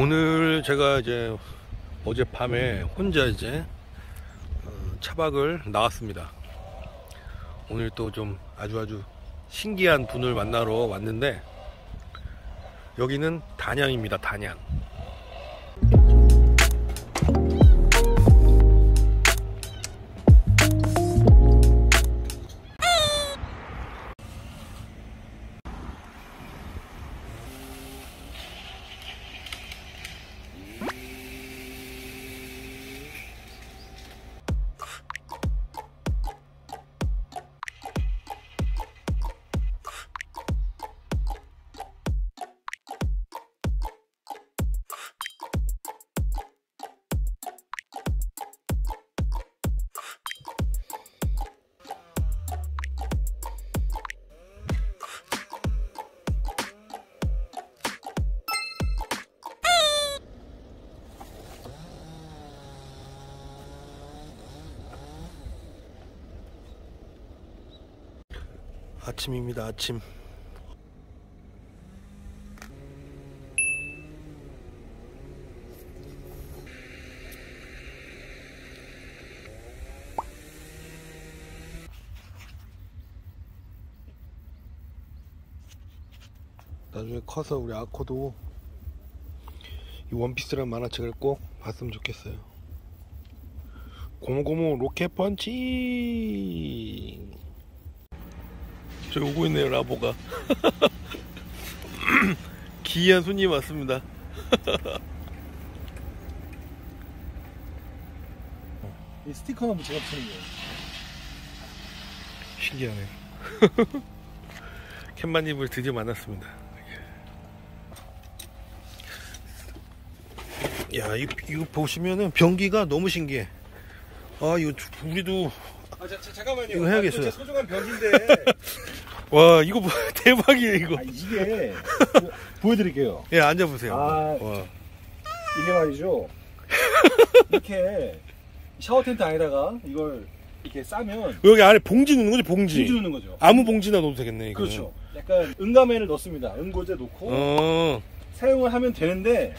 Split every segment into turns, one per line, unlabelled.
오늘 제가 이제 어젯밤에 혼자 이제 어, 차박을 나왔습니다. 오늘 또 좀 아주 아주 신기한 분을 만나러 왔는데 여기는 단양입니다. 단양. 아침입니다. 아침. 나중에 커서 우리 아코도 이 원피스라는 만화책을 꼭 봤으면 좋겠어요. 고무고무 로켓 펀치! 저기 오고 있네요 라보가. 기이한 손님 왔습니다.
이 스티커만 붙여가 붙이는 거예요.
신기하네요. 캔마님을 드디어 만났습니다. 야 이거, 이거 보시면은 변기가 너무 신기해. 아 이거 우리도
아, 자, 자, 잠깐만요.
이거 해야겠어요.
아, 제 소중한 벽인데.
와 이거 뭐, 대박이에요 이거
아, 이게 보여드릴게요.
예 앉아보세요
아.
와.
이게 말이죠. 이렇게 샤워 텐트 안에다가 이걸 이렇게 싸면
여기 안에 봉지 넣는 거지 봉지
봉지 넣는 거죠.
아무 봉지나 넣어도 되겠네 이거
그렇죠. 약간 응가맨을 넣습니다. 응고제 놓고
어
사용을 하면 되는데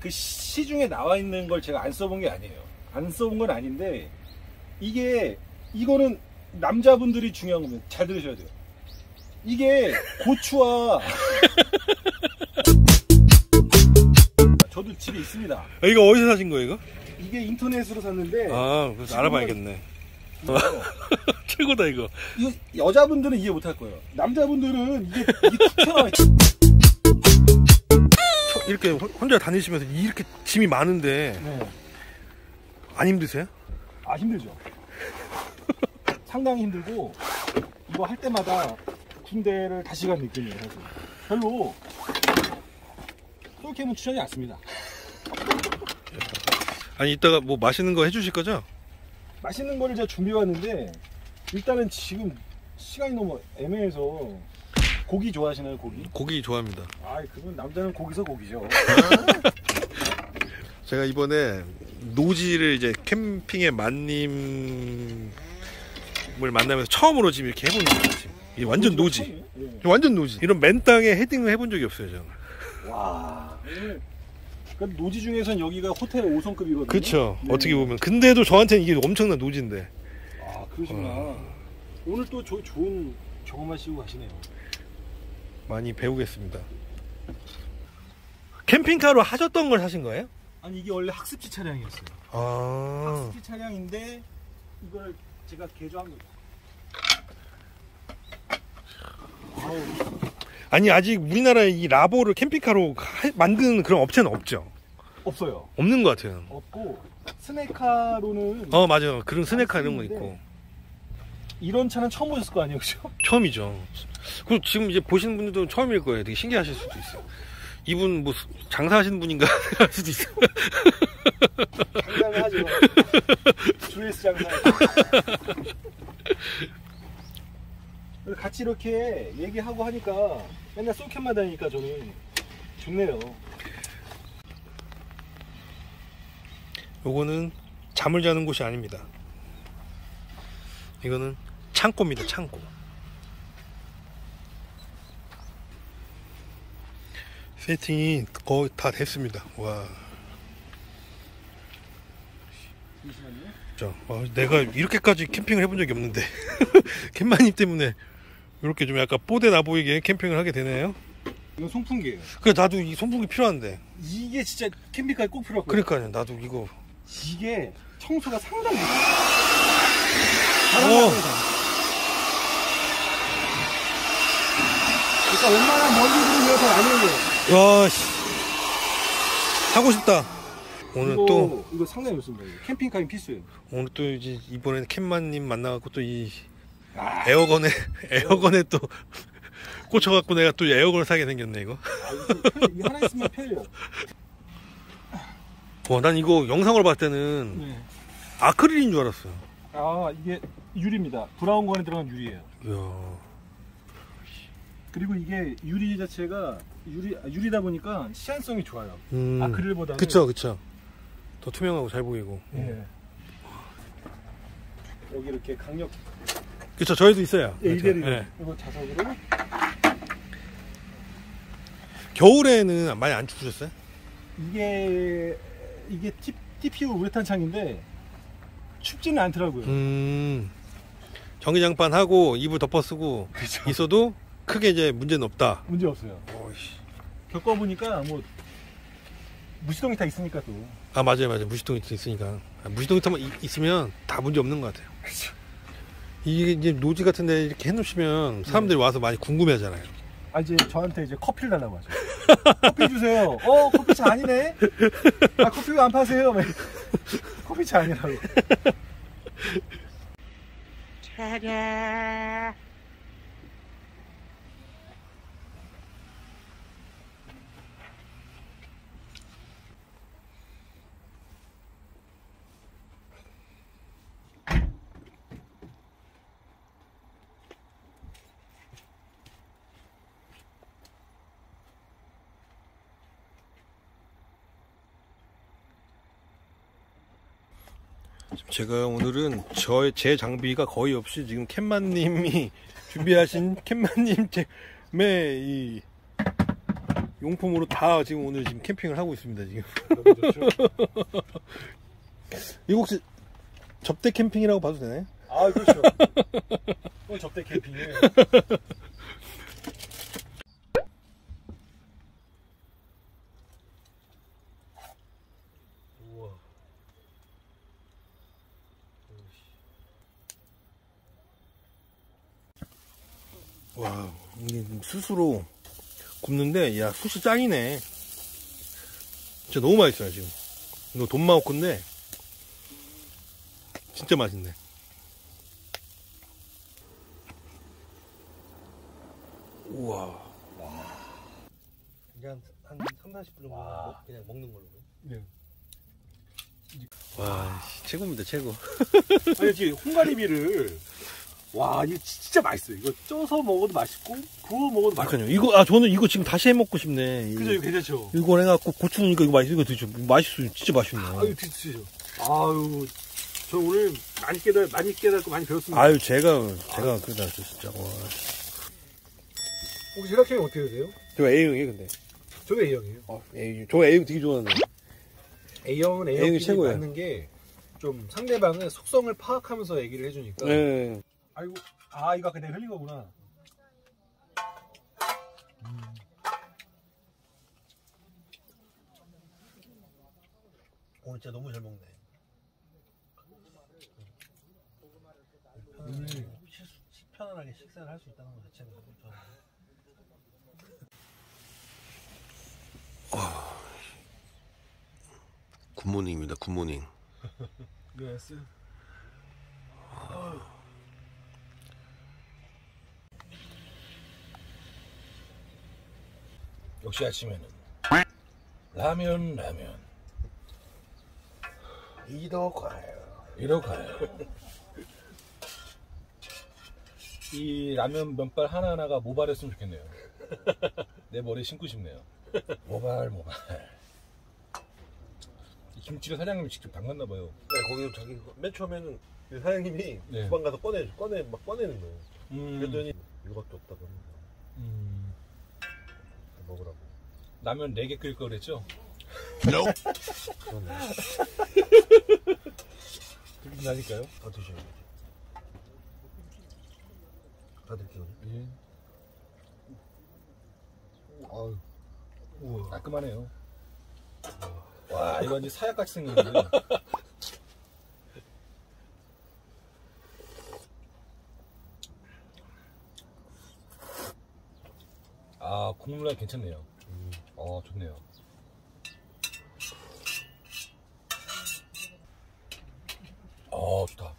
그 시중에 나와 있는 걸 제가 안 써본 게 아니에요. 안 써본 건 아닌데 이게 이거는 남자분들이 중요한 겁니다. 잘 들으셔야 돼요. 이게 고추와 저도 집에 있습니다.
아, 이거 어디서 사신 거예요 이거?
이게 인터넷으로 샀는데
아 그래서 알아봐야겠네
이거,
최고다 이거
이거 여자분들은 이해 못할 거예요. 남자분들은 이게 튀어나와.
이렇게 혼- 혼자 다니시면서 이렇게 짐이 많은데
네.
안 힘드세요?
아 힘들죠. 상당히 힘들고 이거 할 때마다 군대를 다시 간 느낌이에요. 사실. 별로 솔캠은 추천이 않습니다.
아니 이따가 뭐 맛있는 거 해주실 거죠?
맛있는 거를 제가 준비해 왔는데 일단은 지금 시간이 너무 애매해서 고기 좋아하시나요 고기?
고기 좋아합니다
아 그건 남자는 고기서 고기죠.
제가 이번에 노지를 이제 캠핑의 만님을 만나면서 처음으로 지금 이렇게 해보는 거예요 지금 이게 완전 노지
예.
완전 노지 이런 맨 땅에 헤딩을 해본 적이 없어요 저는
와. 그러니까 노지 중에선 여기가 호텔 5성급이거든요.
그쵸 어떻게 보면 근데도 저한테는 이게 엄청난 노지인데
아 그러시구나. 오늘 또 저, 좋은 경험하시고 가시네요.
많이 배우겠습니다 캠핑카로 하셨던 걸 사신 거예요?
아니 이게 원래 학습지 차량이었어요.
아
학습지 차량인데 이걸 제가 개조한 거예요. 아우,
아니 아직 우리나라에 이 라보를 캠핑카로 하- 만드는 그런 업체는 없죠.
없어요.
없는 것 같아요.
없고 스네카로는
어 맞아요. 그런 스네카 이런 거 있고
이런 차는 처음 보셨을 거 아니에요, 그죠?
처음이죠. 그리고 지금 이제 보시는 분들도 처음일 거예요. 되게 신기하실 수도 있어요. 이분 뭐 수- 장사하시는 분인가 할 수도 있어요.
장사를 하죠. 주에스 장사. 같이 이렇게 얘기하고 하니까 맨날 솔캠만 다니니까 저는 좋네요.
요거는 잠을 자는 곳이 아닙니다. 이거는 창고입니다. 창고. 세팅이 거의 다 됐습니다. 와. 자, 와, 내가 이렇게까지 캠핑을 해본 적이 없는데 캠마님 때문에 이렇게 좀 약간 뽀대 나 보이게 캠핑을 하게 되네요.
이건 송풍기예요.
그래 나도 이 손풍기 필요한데.
이게 진짜 캠핑카에 꼭 필요하고.
그러니까요, 나도 이거.
이게 청소가 상당히.
오.
그러니까 웬만한 먼지들은 이거 잘안 흘려요.
와, 씨. 하고 싶다. 오늘
이거,
또
이거 상당히 좋습니다. 이거. 캠핑카에 필수예요.
오늘 또 이제 이번엔 캠마님 만나갖고 또 이
아,
에어건에 에어건에 또 꽂혀갖고 내가 또 에어건을 사게 생겼네 이거.
아, 이거 편- 이거 하나 있으면 편해요.
와, 난 이거 영상으로 봤을 때는
네.
아크릴인 줄 알았어요.
아 이게 유리입니다. 브라운 관에 들어간 유리예요.
이야.
그리고 이게 유리 자체가 유리 아, 유리다 보니까 시안성이 좋아요.
음.
아크릴보다는
그쵸, 그쵸. 더 투명하고 잘 보이고.
예. 여기 이렇게 강력
그쵸, 저희도 있어요.
예,
그쵸.
이대로
예.
이거 자석으로
겨울에는 많이 안 추우셨어요?
이게 이게 T, TPU 우레탄 창인데 춥지는 않더라고요.
음. 전기장판 하고 이불 덮어 쓰고
그렇죠.
있어도 크게 이제 문제는 없다.
문제 없어요.
어이씨.
겪어보니까 뭐 무시동이 다 있으니까 또
아 맞아요 맞아요 무시동이 있으니까 아, 무시동이 이- 있으면 다 문제 없는 것 같아요 이게 이제 노지 같은데 이렇게 해놓으시면 사람들이 와서 많이 궁금해하잖아요
아 이제 저한테 이제 커피를 달라고 하죠. 커피 주세요. 어 커피 차 아니네. 아 커피 왜 안 파세요? 막 이렇게. 커피 차 아니라고.
제가 오늘은 저의 제 장비가 거의 없이 지금 캔마님이 준비하신 캔마님 의 이 용품으로 다 지금 오늘 지금 캠핑을 하고 있습니다 지금
너무 좋죠.
이거 혹시 접대 캠핑이라고 봐도 되나요?
아 그렇죠. 접대 캠핑이에요. 와
이게 스스로 굽는데 야 숯이 짱이네. 진짜 너무 맛있어요 지금. 이거 돈마호크인데 진짜 맛있네. 우와. 이게 한, 한 3, 40분 정도
와.
그냥 먹는 걸로.
네.
와 씨, 최고입니다 최고.
아니 지금 홍가리비를 와 이거 진짜 맛있어요. 이거 쪄서 먹어도 맛있고 구워 먹어도 맛있고.
그러니까요 이거 아 저는 이거 지금 다시 해 먹고 싶네
그죠 이거 괜찮죠.
이거 해갖고 고추 넣으니까 이거 맛있어 이거 드죠 맛있어요 진짜 맛있네
아유 드시죠. 아유 저 오늘 많이 깨달 많이 깨닫고 많이 배웠습니다.
아유 제가 제가 그다 진짜 와.
혹시 혈액형이 어떻게 되세요?
저 A형이에요 근데
저도 A형이에요.
어, A형 저 A형 되게 좋아하는데
A형은
A형이 최고예요.
맞는 게 좀 상대방의 속성을 파악하면서 얘기를 해주니까.
네.
아이고 아 이거 아까 내가 흘린 거구나.
오늘 진짜 너무 잘 먹네
음.
편안하게 식사를 할 수 있다는 것 자체가 너무 좋아
굿모닝입니다. 굿모닝.
예스. 역시 아침에는 라면 라면
이더 과요
이러고 가요. 이 라면 면발 하나하나가 모발했으면 좋겠네요. 내 머리에 신고 싶네요. 모발 모발. 이 김치를 사장님이 직접 담갔나 봐요.
네, 거기 저기 맨 처음에는 그 사장님이
네.
주방 가서 꺼내 꺼내 막 꺼내는 거예요
음.
그랬더니 이거밖에 없다고 합니다
음.
먹으라고
라면 4개 끓일 거 그랬죠? 그렇게 나니까요?
다 드셔야지. 다 드릴게요.
예.
아유.
우와. 깔끔하네요. 와, 이거 완전 사약같이 생겼는데. 아, 국물이 괜찮네요. 어, 좋네요. 어, 좋다.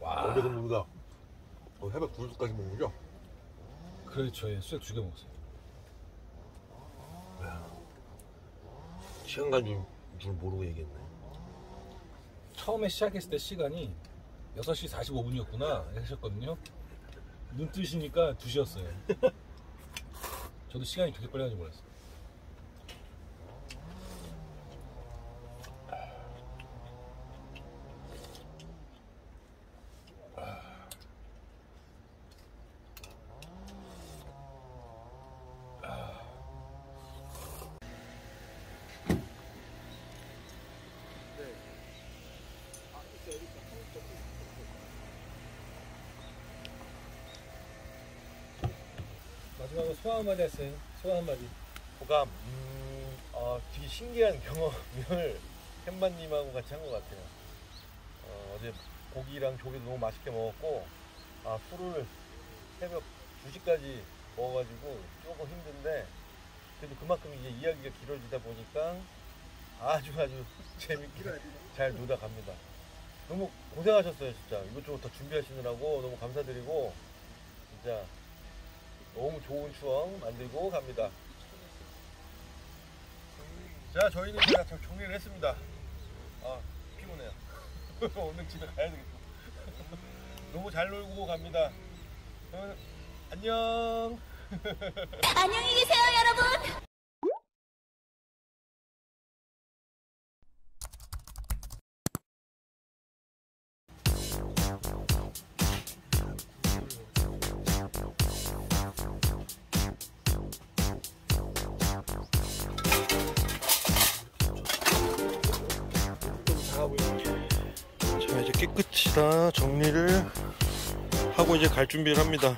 와,
어제 근데 우리가 어, 새벽 2시까지 먹은 거죠?
그렇죠. 예, 수액 두개 먹었어요.
시간 간줄 모르고 얘기했네.
처음에 시작했을 때 시간이 6시 45분이었구나 하셨거든요. 눈 뜨시니까 2시였어요. 저도 시간이 그렇게 빨리 가는지 몰랐어요. 마지막으로 소감 한마디 했어요. 소감 한마디.
호감, 음, 어, 되게 신기한 경험을 햄바님하고 같이 한 것 같아요. 어, 제 고기랑 조개도 너무 맛있게 먹었고, 아, 술을 새벽 2시까지 먹어가지고 조금 힘든데, 그래도 그만큼 이제 이야기가 길어지다 보니까 아주 아주 재밌게 잘 놀다 갑니다. 너무 고생하셨어요, 진짜. 이것저것 다 준비하시느라고 너무 감사드리고, 진짜 너무 좋은 추억 만들고 갑니다. 자, 저희는 다 정리를 했습니다. 아, 피곤해요. 오늘 집에 가야 되겠다. 너무 잘 놀고 갑니다. 안녕.
안녕히 계세요, 여러분.
다 정리를 하고 이제 갈 준비를 합니다.